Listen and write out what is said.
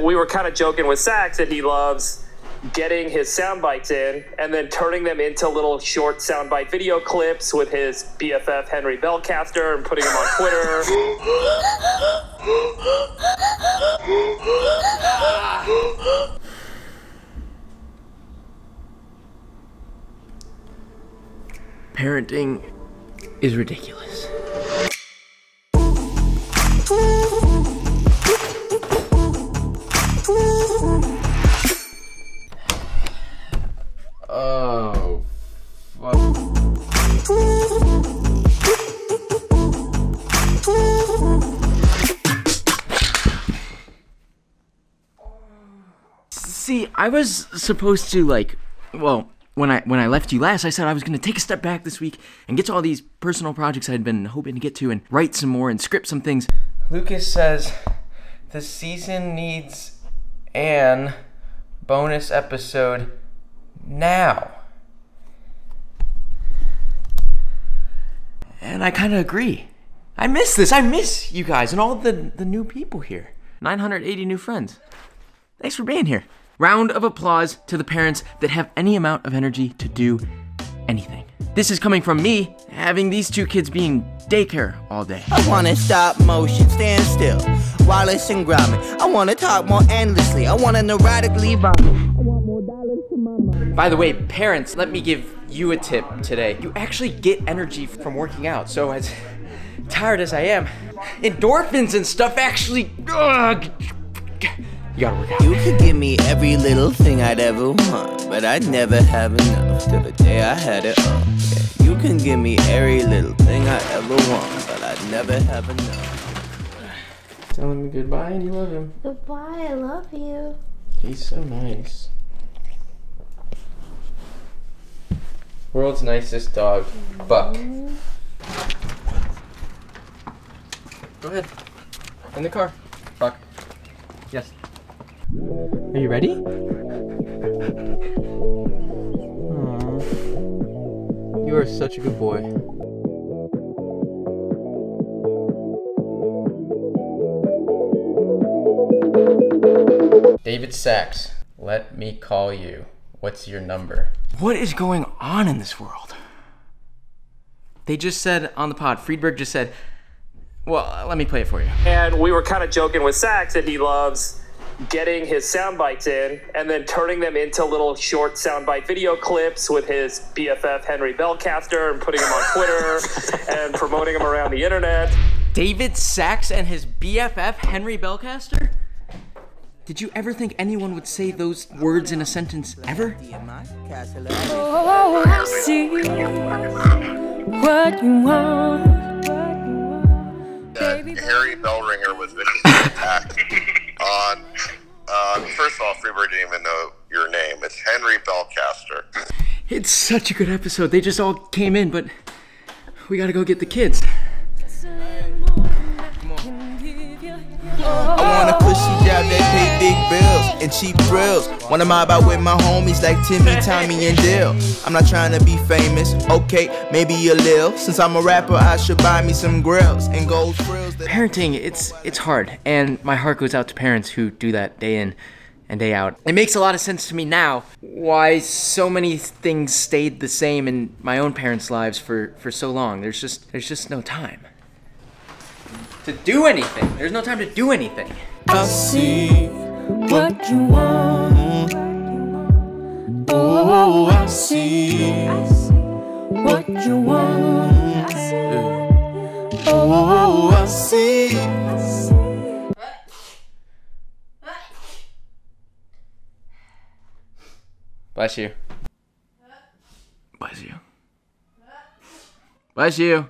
We were kind of joking with Sacks that he loves getting his sound bites in and then turning them into little short soundbite video clips with his BFF Henry Belcaster and putting them on Twitter. Parenting is ridiculous. Oh. See, I was supposed to like, well, when I when I left you last, I said I was going to take a step back this week and get to all these personal projects I'd been hoping to get to and write some more and script some things. Lucas says the season needs an bonus episode now. And I kind of agree. I miss this. I miss you guys and all the the new people here. 980 new friends. Thanks for being here. Round of applause to the parents that have any amount of energy to do anything. This is coming from me having these two kids being daycare all day. I wanna stop motion, stand still, Wallace and Gromit. I wanna talk more endlessly. I wanna neurotically vomit. By the way, parents, let me give you a tip today. You actually get energy from working out. So as tired as I am, endorphins and stuff actually ugh, you gotta work out. You could give me every little thing I'd ever want, but I'd never have enough till the day I had it all. Yeah, you can give me every little thing I ever want, but I'd never have enough. Tell him goodbye and you love him. Goodbye, I love you. He's so nice. World's nicest dog, Buck. Go ahead. In the car. Buck. Yes. Are you ready? You are such a good boy. David Sacks, let me call you. What's your number? What is going on in this world? They just said on the pod, Friedberg just said, well, let me play it for you. And we were kind of joking with Sacks that he loves getting his sound bites in and then turning them into little short soundbite video clips with his BFF Henry Belcaster and putting them on Twitter and promoting them around the internet. David Sacks and his BFF, Henry Belcaster? Did you ever think anyone would say those words in a sentence ever? Oh, I see what you want. that Harry Bellringer was viciously attacked on. Uh, first of all, Freebird didn't even know your name. It's Henry Belcaster. It's such a good episode. They just all came in, but we gotta go get the kids. And cheap thrills. Wanna mob out with my homies like Timmy, Tommy, and Dill. I'm not trying to be famous, okay, maybe a lil. Since I'm a rapper, I should buy me some grills and gold frills. That Parenting, it's it's hard, and my heart goes out to parents who do that day in and day out. It makes a lot of sense to me now why so many things stayed the same in my own parents' lives for for so long. There's just there's just no time to do anything. There's no time to do anything. I see what you want. Oh, I see what you want. Oh, I see. Bless you. Bless you. Bless you.